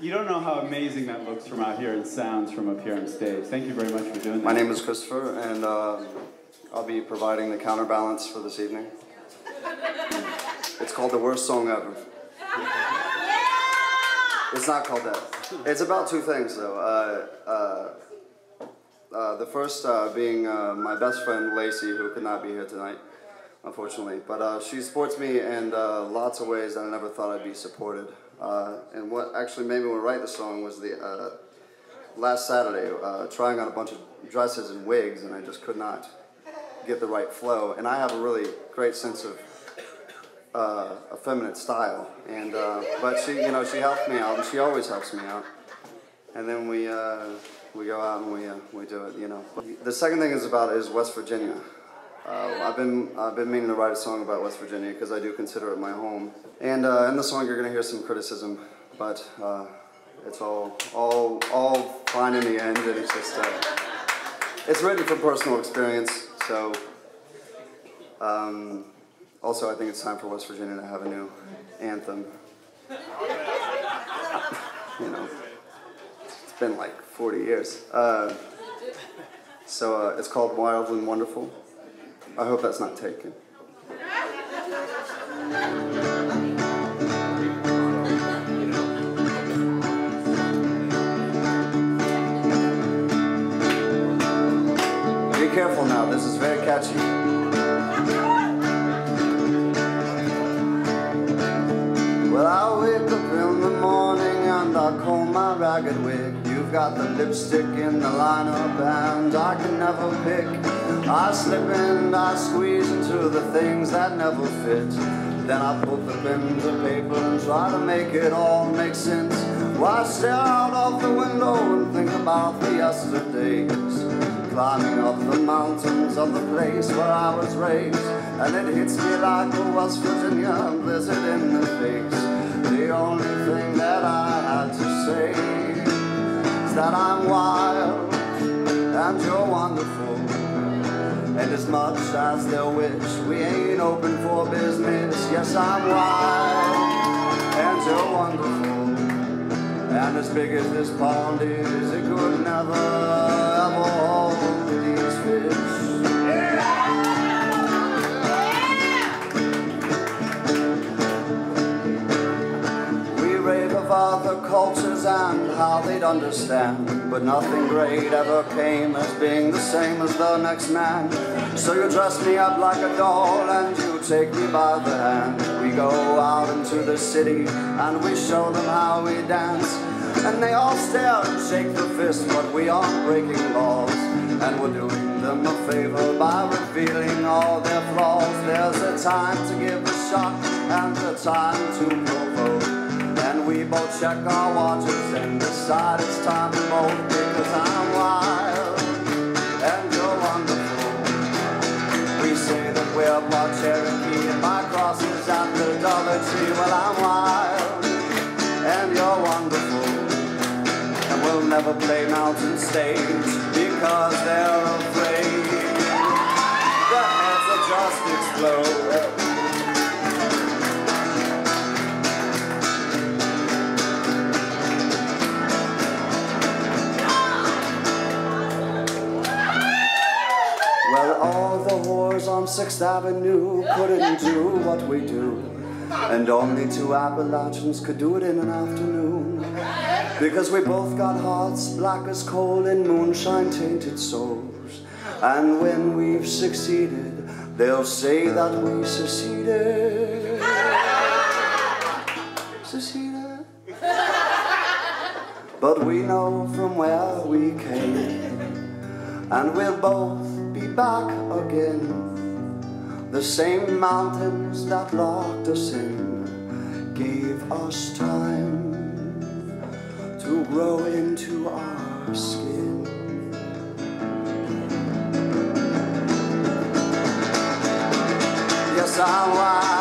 You don't know how amazing that looks from out here and sounds from up here on stage. Thank you very much for doing that. My name is Christopher, and uh, I'll be providing the counterbalance for this evening. It's called The Worst Song Ever. Yeah! It's not called that. It's about two things, though. Uh, uh, uh the first uh, being uh, my best friend, Lacey, who could not be here tonight unfortunately. But uh, she supports me in uh, lots of ways that I never thought I'd be supported. Uh, and what actually made me want to write the song was the uh, last Saturday, uh, trying on a bunch of dresses and wigs, and I just could not get the right flow. And I have a really great sense of uh, effeminate style, and but she, you know, she helped me out, and she always helps me out. And then we we go out and we we do it, you know. The second thing is about is West Virginia. Uh, I've been I've been meaning to write a song about West Virginia because I do consider it my home. And uh, in the song, you're gonna hear some criticism, but uh, it's all all all fine in the end, and it's just uh, it's written from personal experience. So um, also, I think it's time for West Virginia to have a new anthem. you know, it's been like 40 years. Uh, so uh, it's called Wild and Wonderful. I hope that's not taken. Be careful now, this is very catchy. Well, I wake up in the morning and I comb my ragged. You've got the lipstick in the lineup and I can never pick. I slip and I squeeze into the things that never fit. Then I put them into paper and try to make it all make sense. I stare out of the window and think about the yesterdays. Climbing up the mountains of the place where I was raised. And it hits me like a West Virginia blizzard in the that I'm wild and you're wonderful. And as much as they'll wish, we ain't open for business. Yes, I'm wild and you're wonderful. And as big as this pond is, it could never of other cultures and how they'd understand. But nothing great ever came as being the same as the next man. So you dress me up like a doll and you take me by the hand. We go out into the city and we show them how we dance. And they all stare and shake their fists, but we aren't breaking laws. And we're doing them a favor by revealing all their flaws. There's a time to give a shock and a time to provoke. We both check our watches and decide it's time to mold because I'm wild and you're wonderful. We say that we're part Cherokee and my cross is at the Dollar Tree. Well, I'm wild and you're wonderful. And we'll never play mountain stage because they're afraid. The heads will just explode. On Sixth Avenue couldn't do what we do. And only two Appalachians could do it in an afternoon. Because we both got hearts black as coal and moonshine tainted souls. And when we've succeeded, they'll say that we seceded. Seceded. But we know from where we came, and we'll both be back again. The same mountains that locked us in gave us time to grow into our skin. Yes, I'm wild